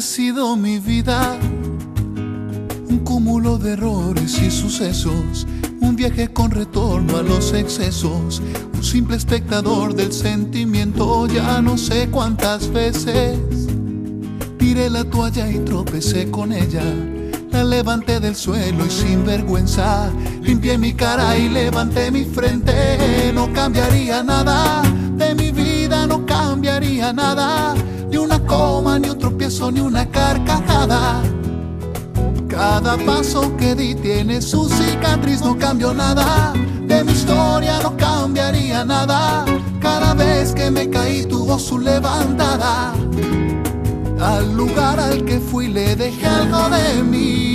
sido mi vida. Un cúmulo de errores y sucesos, un viaje con retorno a los excesos, un simple espectador del sentimiento, ya no sé cuántas veces tiré la toalla y tropecé con ella. La levanté del suelo y sin vergüenza. Limpié mi cara y levanté mi frente. No cambiaría nada de mi vida, no cambiaría nada ni una coma, ni un tropiezo, ni una carcajada. Cada paso que di tiene su cicatriz, no cambió nada. De mi historia no cambiaría nada. Cada vez que me caí tuvo su levantada. Al lugar al que fui le dejé algo de mí.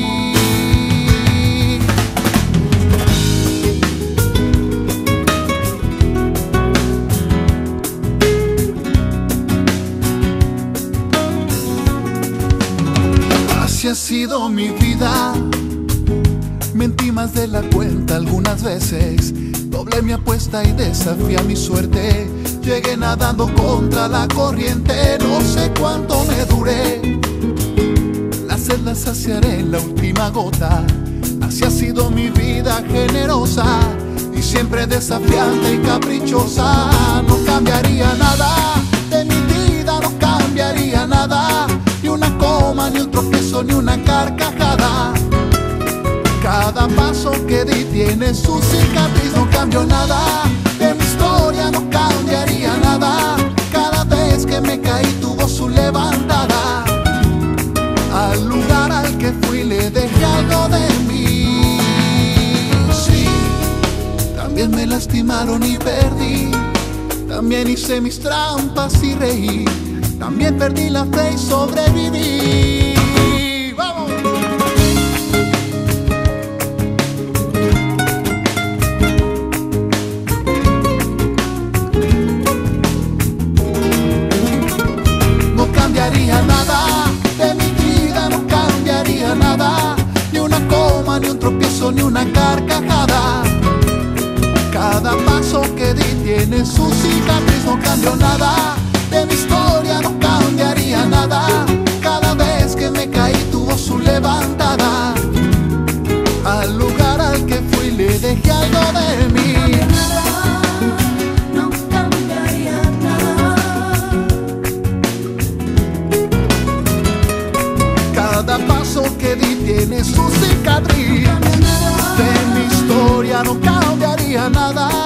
Así sido mi vida. Mentí más de la cuenta algunas veces. Doblé mi apuesta y desafié mi suerte. Llegué nadando contra la corriente. No sé cuánto me duré. La sed la saciaré en la última gota. Así ha sido mi vida generosa. Y siempre desafiante y caprichosa. No cambiaría que di tiene su cicatriz, no cambió nada. De mi historia no cambiaría nada. Cada vez que me caí tuvo su levantada. Al lugar al que fui le dejé algo de mí. Sí, también me lastimaron y perdí. También hice mis trampas y reí. También perdí la fe y sobreviví. ni un tropiezo, ni una carcajada. Cada paso que di tiene su cicatriz, no cambió nada. De mi historia no cambiaría nada. Cada vez que me caí tuvo su levantada. Al lugar al que fui le dejé algo de mí. no cambiaría nada, cada paso que di tiene sus Madrid, de mi historia no cambiaría nada.